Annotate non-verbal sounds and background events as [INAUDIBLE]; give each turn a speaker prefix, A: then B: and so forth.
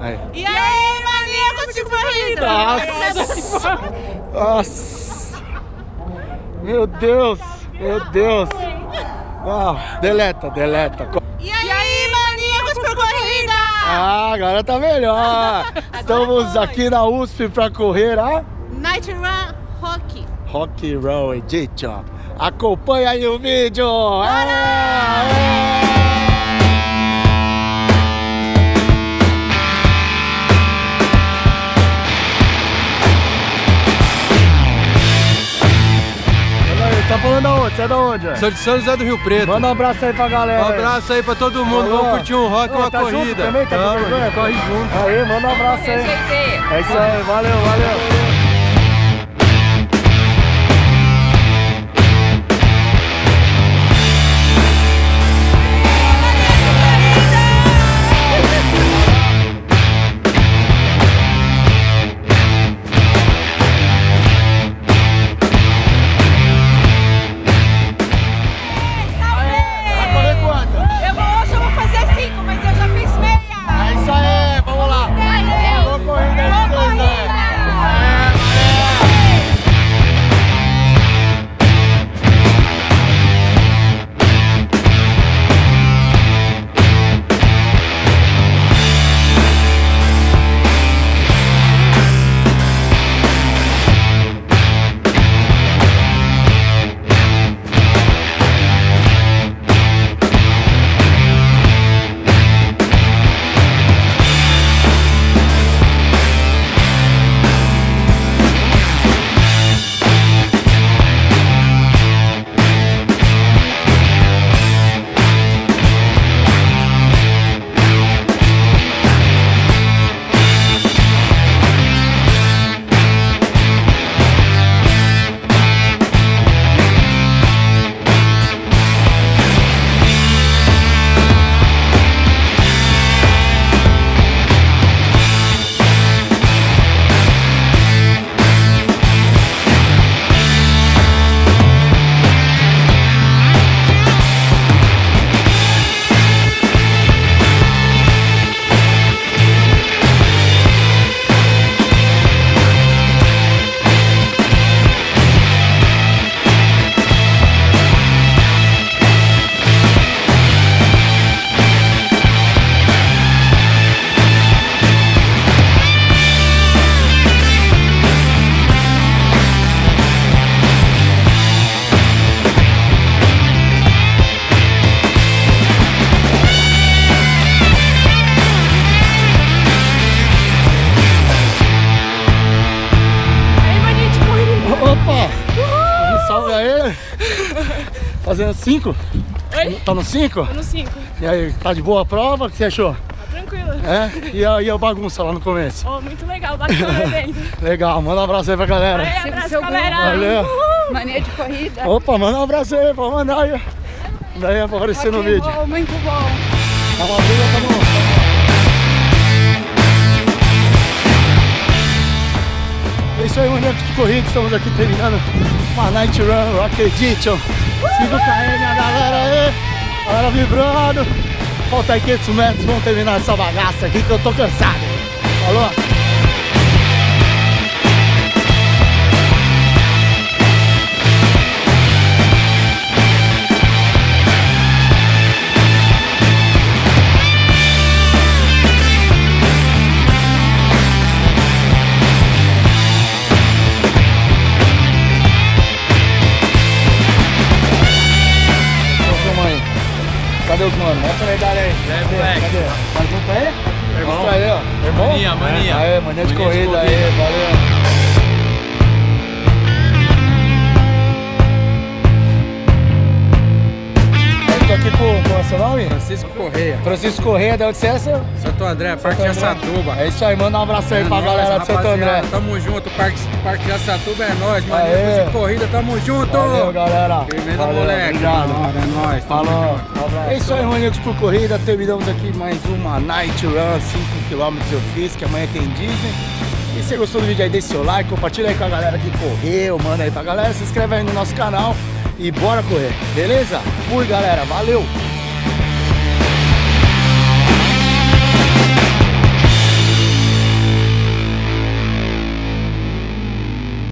A: Aí.
B: E aí, maníacos de corrida?
A: Nossa! Nossa! Meu Deus! Meu Deus! Ah, deleta, deleta.
B: E aí, maníacos por corrida?
A: Ah, agora tá melhor. [LAUGHS] Estamos aqui na USP pra correr a
B: Night Run Rock.
A: Rock Roll Edition. Acompanha aí o vídeo. É. Você é da onde? é?
C: Sou de São José do Rio Preto.
A: Manda um abraço aí pra galera.
C: Um abraço aí pra todo mundo.
A: Alô.
C: Vamos curtir um rock e
A: Ô,
C: uma
A: tá junto
C: corrida.
A: também? Tá
C: gente corre junto.
A: Aí, manda um abraço aí. É isso aí, valeu, valeu. Fazendo cinco?
D: Oi?
A: Tá no cinco?
D: Tô no 5.
A: E aí, tá de boa a prova? O que você achou?
D: Tá tranquilo.
A: É? E a, e a bagunça lá no começo?
D: Ó, muito legal, bacana dentro. [LAUGHS]
A: Legal, manda um abraço aí pra galera.
D: Aí, abraço,
E: seu
D: galera.
A: Valeu.
E: Mania de corrida.
A: Opa, manda um abraço aí, pode mandar aí. Daí aparecer no
E: Rock and
A: vídeo.
E: roll, muito bom.
A: Tá uma briga, tá no... De corrida. Estamos aqui terminando uma Night Run Rock Edition. 5 km, a galera aí. Galera vibrando. Falta aí 500 metros. Vamos terminar essa bagaça aqui que eu tô cansado. Falou? Cadê os manos? Mostra a medalha aí.
C: É, moleque.
A: Cadê? Tá junto aí?
C: Irmão.
A: Mostra aí, ó. Irmão?
C: Mania, mania.
A: Aê, mania de
C: Mania de
A: corrida aí,
C: corrida.
A: Nome?
C: Francisco Correia.
A: Francisco Correia, de onde você é?
C: Santo André, Parque de Açatuba.
A: É isso aí, manda um abraço aí
C: É
A: pra
C: nóis,
A: galera de Santo. André.
C: Tamo junto, Parque, Parque de Açatuba é nóis, mano. De corrida, tamo junto.
A: Valeu, galera.
C: Firmeza, moleque.
A: Obrigado.
C: É nóis.
A: Falou. É isso aí, maníacos por corrida. Terminamos aqui mais uma Night Run, 5km eu fiz, que amanhã tem Disney. E se você gostou do vídeo aí, deixe seu like, compartilha aí com a galera que correu, manda aí pra galera, se inscreve aí no nosso canal e bora correr, beleza? Fui, galera, valeu!